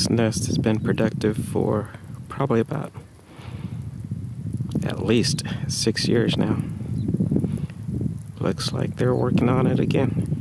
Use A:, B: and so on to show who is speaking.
A: This nest has been productive for probably about at least six years now. Looks like they're working on it again.